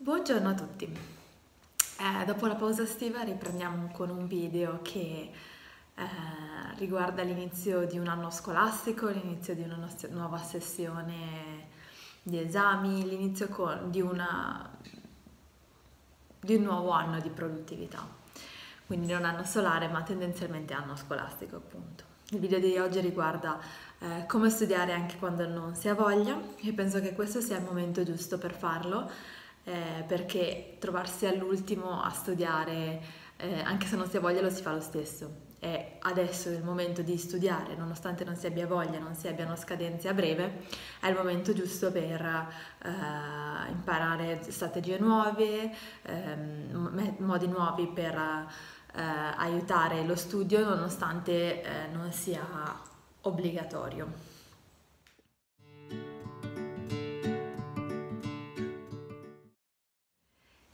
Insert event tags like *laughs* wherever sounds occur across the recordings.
Buongiorno a tutti. Eh, dopo la pausa estiva riprendiamo con un video che eh, riguarda l'inizio di un anno scolastico, l'inizio di una nuova sessione di esami, l'inizio di, di un nuovo anno di produttività. Quindi non anno solare ma tendenzialmente anno scolastico appunto. Il video di oggi riguarda eh, come studiare anche quando non si ha voglia e penso che questo sia il momento giusto per farlo eh, perché trovarsi all'ultimo a studiare, eh, anche se non si ha voglia, lo si fa lo stesso. E adesso è il momento di studiare, nonostante non si abbia voglia, non si abbiano scadenze a breve, è il momento giusto per eh, imparare strategie nuove, ehm, modi nuovi per eh, aiutare lo studio, nonostante eh, non sia obbligatorio.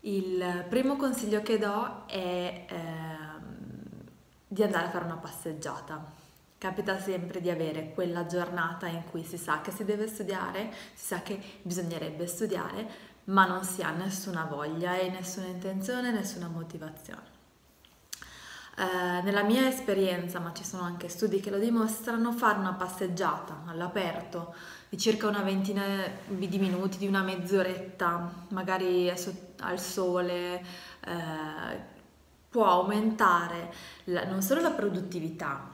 Il primo consiglio che do è ehm, di andare a fare una passeggiata. Capita sempre di avere quella giornata in cui si sa che si deve studiare, si sa che bisognerebbe studiare, ma non si ha nessuna voglia e nessuna intenzione, nessuna motivazione. Eh, nella mia esperienza, ma ci sono anche studi che lo dimostrano, fare una passeggiata all'aperto di circa una ventina di minuti, di una mezz'oretta, magari al sole, eh, può aumentare la, non solo la produttività,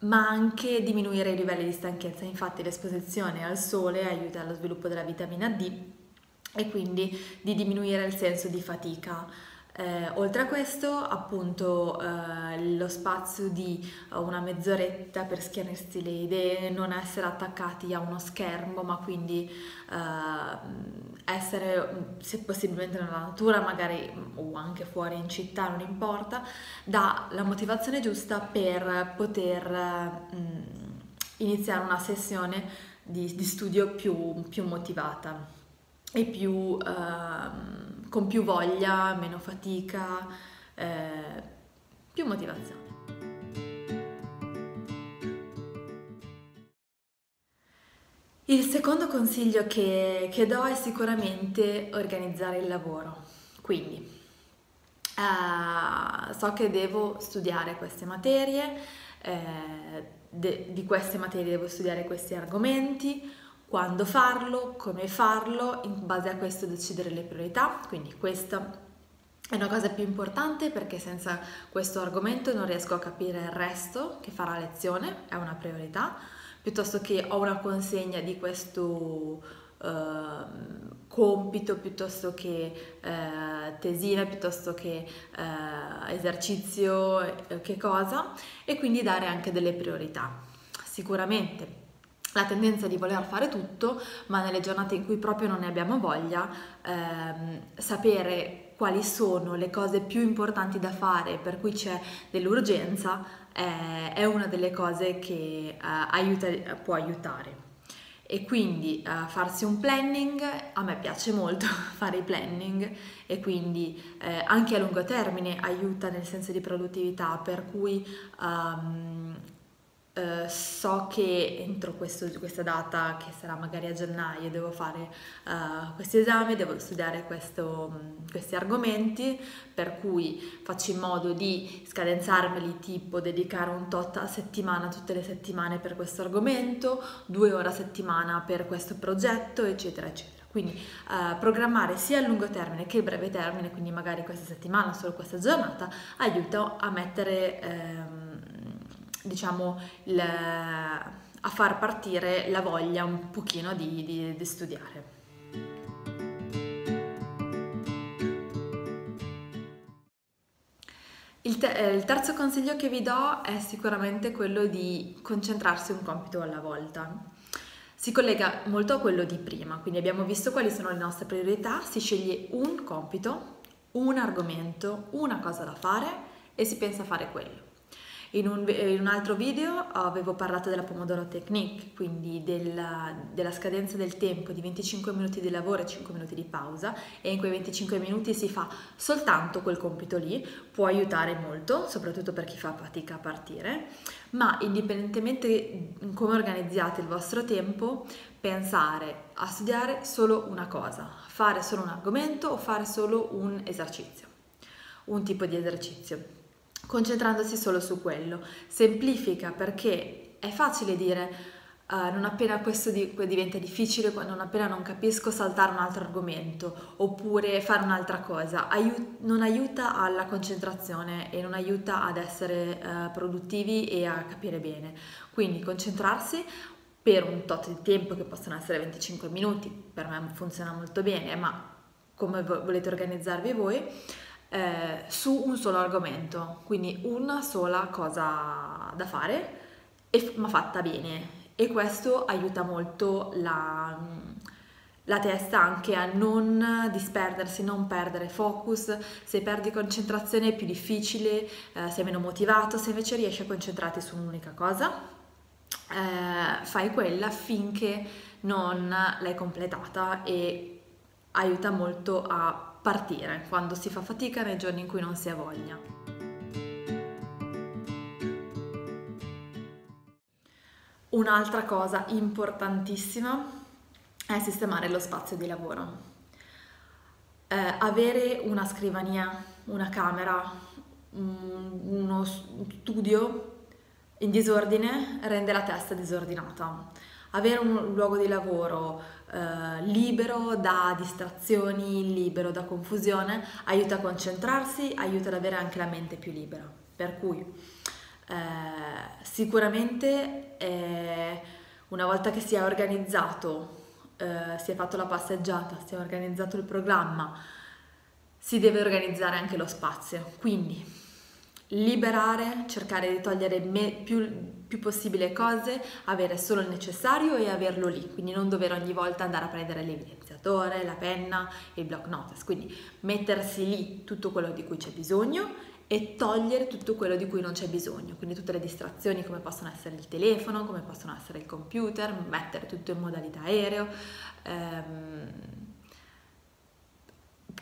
ma anche diminuire i livelli di stanchezza. Infatti l'esposizione al sole aiuta allo sviluppo della vitamina D e quindi di diminuire il senso di fatica. Eh, oltre a questo, appunto, eh, lo spazio di uh, una mezz'oretta per schiarirsi le idee, non essere attaccati a uno schermo, ma quindi uh, essere, se possibilmente nella natura, magari o anche fuori in città, non importa, dà la motivazione giusta per poter uh, iniziare una sessione di, di studio più, più motivata e più, uh, con più voglia, meno fatica, eh, più motivazione. Il secondo consiglio che, che, do è sicuramente organizzare il lavoro. Quindi, uh, so che devo studiare queste materie, eh, de, di queste materie devo studiare questi argomenti, quando farlo, come farlo, in base a questo decidere le priorità, quindi questa è una cosa più importante perché senza questo argomento non riesco a capire il resto che farà lezione, è una priorità, piuttosto che ho una consegna di questo uh, compito, piuttosto che uh, tesina, piuttosto che uh, esercizio, che cosa, e quindi dare anche delle priorità. Sicuramente la tendenza di voler fare tutto, ma nelle giornate in cui proprio non ne abbiamo voglia, ehm, sapere quali sono le cose più importanti da fare per cui c'è dell'urgenza eh, è una delle cose che eh, aiuta, può aiutare. E quindi eh, farsi un planning, a me piace molto *laughs* fare i planning e quindi eh, anche a lungo termine aiuta nel senso di produttività, per cui um, Uh, so che entro questo, questa data, che sarà magari a gennaio, devo fare uh, questi esami, devo studiare questo, questi argomenti, per cui faccio in modo di scadenzarmeli, tipo dedicare un tot a settimana tutte le settimane per questo argomento, due ore a settimana per questo progetto, eccetera, eccetera. Quindi uh, programmare sia a lungo termine che a breve termine, quindi magari questa settimana, solo questa giornata, aiuta a mettere... Um, diciamo, il, a far partire la voglia un pochino di, di, di studiare. Il, te- eh, il, terzo consiglio che vi do è sicuramente quello di concentrarsi un compito alla volta. Si collega molto a quello di prima, quindi abbiamo visto quali sono le nostre priorità, si sceglie un compito, un argomento, una cosa da fare e si pensa a fare quello. In un, in un, altro video avevo parlato della Pomodoro Technique, quindi della, della, scadenza del tempo di 25 minuti di lavoro e 5 minuti di pausa e in quei 25 minuti si fa soltanto quel compito lì, può aiutare molto, soprattutto per chi fa fatica a partire, ma indipendentemente di come organizzate il vostro tempo, pensare a studiare solo una cosa, fare solo un argomento o fare solo un esercizio, un tipo di esercizio concentrandosi solo su quello. Semplifica perché è facile dire uh, non appena questo di, diventa difficile, non appena non capisco saltare un altro argomento oppure fare un'altra cosa. Aiut- non aiuta alla concentrazione e non aiuta ad essere uh, produttivi e a capire bene. Quindi concentrarsi per un tot di tempo che possono essere 25 minuti, per me funziona molto bene, ma come volete organizzarvi voi eh, su un solo argomento, quindi una sola cosa da fare, e, ma fatta bene. E questo aiuta molto la, la testa anche a non disperdersi, non perdere focus. Se perdi concentrazione è più difficile, eh, sei meno motivato, se invece riesci a concentrarti su un'unica cosa, eh, fai quella finché non l'hai completata e aiuta molto a partire quando si fa fatica nei giorni in cui non si ha voglia. Un'altra cosa importantissima è sistemare lo spazio di lavoro. Eh, avere una scrivania, una camera, uno studio in disordine rende la testa disordinata. Avere un luogo di lavoro eh, libero da distrazioni, libero da confusione, aiuta a concentrarsi, aiuta ad avere anche la mente più libera. Per cui eh, sicuramente eh, una volta che si è organizzato, eh, si è fatto la passeggiata, si è organizzato il programma, si deve organizzare anche lo spazio. Quindi liberare, cercare di togliere me, più, più, possibile cose, avere solo il necessario e averlo lì, quindi non dover ogni volta andare a prendere l'evidenziatore, la penna, il block notice, quindi mettersi lì tutto quello di cui c'è bisogno e togliere tutto quello di cui non c'è bisogno, quindi tutte le distrazioni come possono essere il telefono, come possono essere il computer, mettere tutto in modalità aereo. Ehm,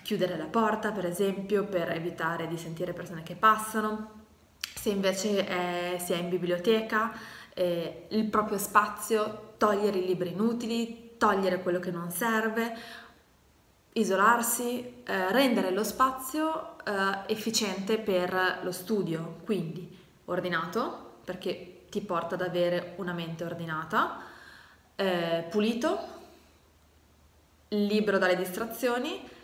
chiudere la porta per esempio per evitare di sentire persone che passano, se invece è, si è in biblioteca eh, il proprio spazio, togliere i libri inutili, togliere quello che non serve, isolarsi, eh, rendere lo spazio eh, efficiente per lo studio, quindi ordinato perché ti porta ad avere una mente ordinata, eh, pulito, libero dalle distrazioni,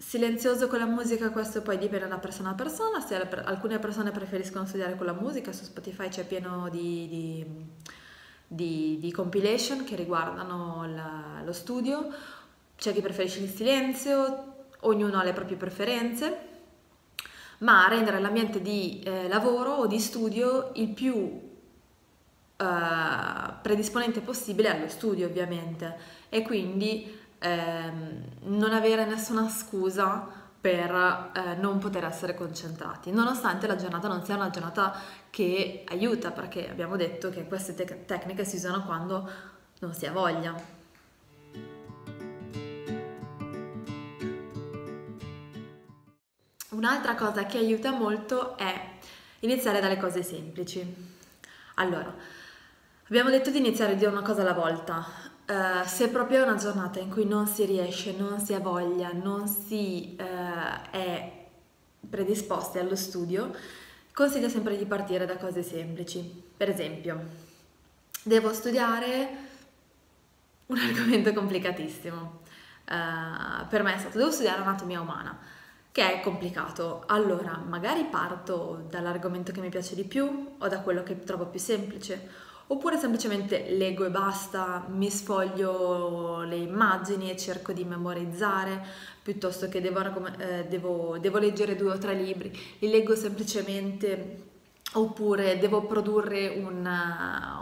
silenzioso con la musica, questo poi dipende da persona a persona, se alcune persone preferiscono studiare con la musica, su Spotify c'è pieno di, di, di, di compilation che riguardano la, lo studio, c'è chi preferisce il silenzio, ognuno ha le proprie preferenze, ma rendere l'ambiente di eh, lavoro o di studio il più eh, predisponente possibile allo studio ovviamente. E quindi ehm, non avere nessuna scusa per eh, non poter essere concentrati, nonostante la giornata non sia una giornata che aiuta, perché abbiamo detto che queste te- tecniche si usano quando non si ha voglia. Un'altra cosa che aiuta molto è iniziare dalle cose semplici. Allora, abbiamo detto di iniziare di una cosa alla volta. Uh, se proprio è una giornata in cui non si riesce, non si ha voglia, non si uh, è predisposti allo studio, consiglio sempre di partire da cose semplici. Per esempio, devo studiare un *laughs* argomento complicatissimo. Uh, per me è stato, devo studiare anatomia umana, che è complicato. Allora, magari parto dall'argomento che mi piace di più o da quello che trovo più semplice oppure semplicemente leggo e basta, mi sfoglio le immagini e cerco di memorizzare, piuttosto che devo, eh, devo, devo leggere due o tre libri, li leggo semplicemente oppure devo produrre un,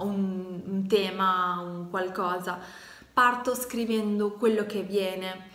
un, un tema, un qualcosa, parto scrivendo quello che viene.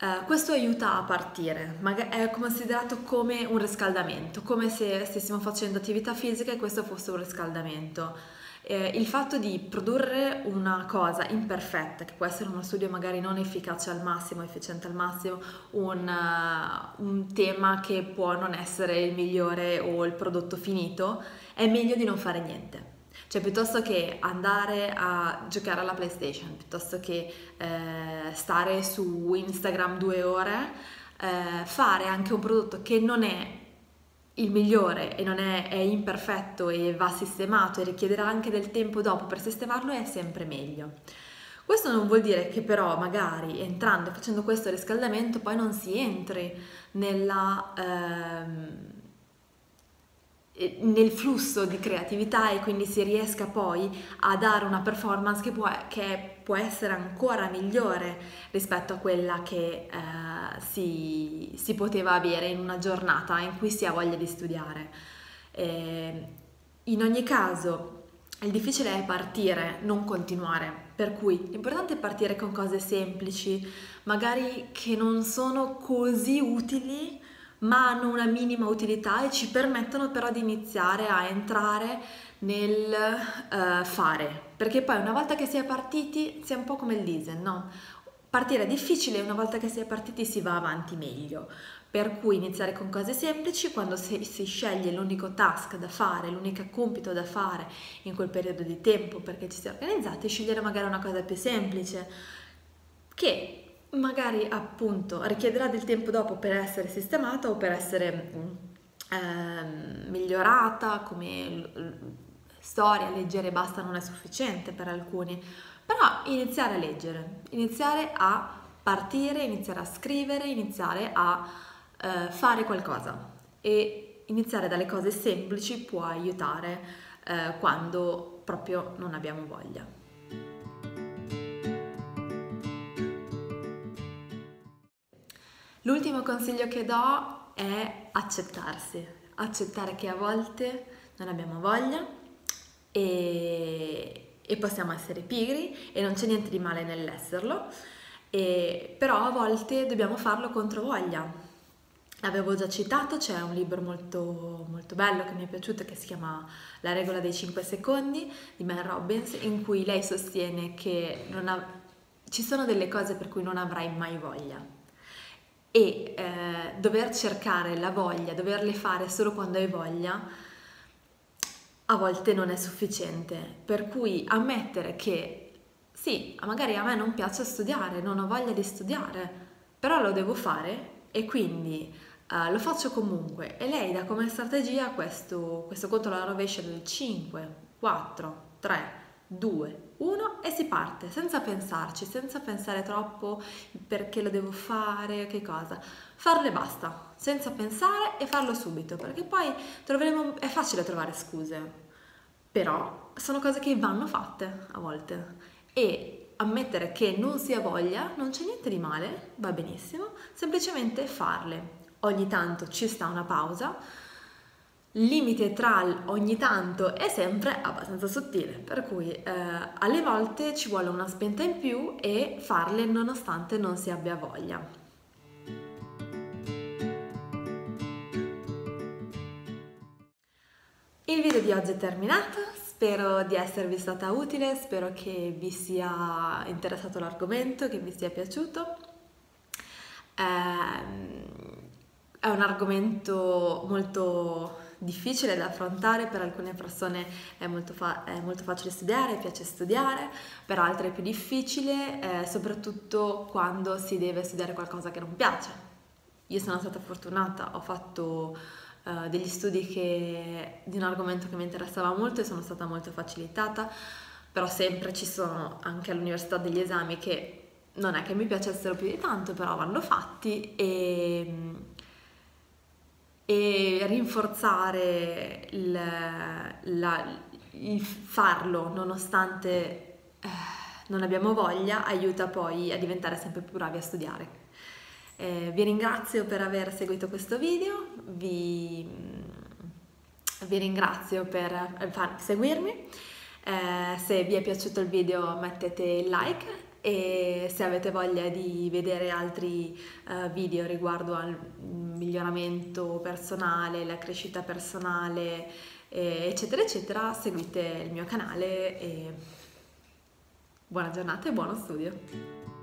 Uh, questo aiuta a partire, è considerato come un riscaldamento, come se stessimo facendo attività fisica e questo fosse un riscaldamento. Eh, il fatto di produrre una cosa imperfetta, che può essere uno studio magari non efficace al massimo, efficiente al massimo, un, uh, un tema che può non essere il migliore o il prodotto finito, è meglio di non fare niente. Cioè, piuttosto che andare a giocare alla PlayStation, piuttosto che eh, stare su Instagram due ore, eh, fare anche un prodotto che non è il migliore e non è, è, imperfetto e va sistemato e richiederà anche del tempo dopo per sistemarlo è sempre meglio. Questo non vuol dire che però magari entrando e facendo questo riscaldamento poi non si entri nella, ehm, nel flusso di creatività e quindi si riesca poi a dare una performance che può, che può essere ancora migliore rispetto a quella che eh, si, si, poteva avere in una giornata in cui si ha voglia di studiare. Eh, in ogni caso il difficile è partire, non continuare, per cui l'importante è partire con cose semplici, magari che non sono così utili ma hanno una minima utilità e ci permettono però di iniziare a entrare nel uh, fare, perché poi una volta che si è partiti si è un po' come il diesel, no? Partire è difficile, una volta che si è partiti si va avanti meglio. Per cui iniziare con cose semplici, quando si, si sceglie l'unico task da fare, l'unico compito da fare in quel periodo di tempo perché ci si è organizzati, scegliere magari una cosa più semplice che magari appunto richiederà del tempo dopo per essere sistemata o per essere eh, migliorata come storia, leggere basta non è sufficiente per alcuni, però iniziare a leggere, iniziare a partire, iniziare a scrivere, iniziare a eh, fare qualcosa e iniziare dalle cose semplici può aiutare eh, quando proprio non abbiamo voglia. L'ultimo consiglio che do è accettarsi, accettare che a volte non abbiamo voglia e, e possiamo essere pigri e non c'è niente di male nell'esserlo, e, però a volte dobbiamo farlo contro voglia. L'avevo già citato, c'è un libro molto, molto bello che mi è piaciuto che si chiama La regola dei 5 secondi di Mel Robbins, in cui lei sostiene che ha, ci sono delle cose per cui non avrai mai voglia e eh, dover cercare la voglia, doverle fare solo quando hai voglia, a volte non è sufficiente. Per cui ammettere che sì, magari a me non piace studiare, non ho voglia di studiare, però lo devo fare e quindi uh, lo faccio comunque. E lei dà come strategia questo, questo conto alla rovescia del 5, 4, 3, 2, 1 e si parte senza pensarci, senza pensare troppo perché lo devo fare, che cosa. Farle basta, senza pensare e farlo subito, perché poi troveremo, è facile trovare scuse, però sono cose che vanno fatte a volte e ammettere che non si ha voglia non c'è niente di male, va benissimo, semplicemente farle. Ogni tanto ci sta una pausa, limite tra ogni tanto è sempre abbastanza sottile, per cui eh, alle volte ci vuole una spenta in più e farle nonostante non si abbia voglia. Il video di oggi è terminato, spero di esservi stata utile, spero che vi sia interessato l'argomento, che vi sia piaciuto. Eh, è un argomento molto difficile da affrontare, per alcune persone è molto, fa- è molto facile studiare, piace studiare, per altre è più difficile, eh, soprattutto quando si deve studiare qualcosa che non piace. Io sono stata fortunata, ho fatto uh, degli studi che, di un argomento che mi interessava molto e sono stata molto facilitata, però sempre ci sono anche all'università degli esami che non è che mi piacessero più di tanto, però vanno fatti e e rinforzare il, la, il farlo nonostante eh, non abbiamo voglia aiuta poi a diventare sempre più bravi a studiare. Eh, vi ringrazio per aver seguito questo video, vi, vi ringrazio per, per seguirmi, eh, se vi è piaciuto il video mettete il like e se avete voglia di vedere altri uh, video riguardo al miglioramento personale, la crescita personale, eh, eccetera, eccetera, seguite il mio canale e buona giornata e buono studio!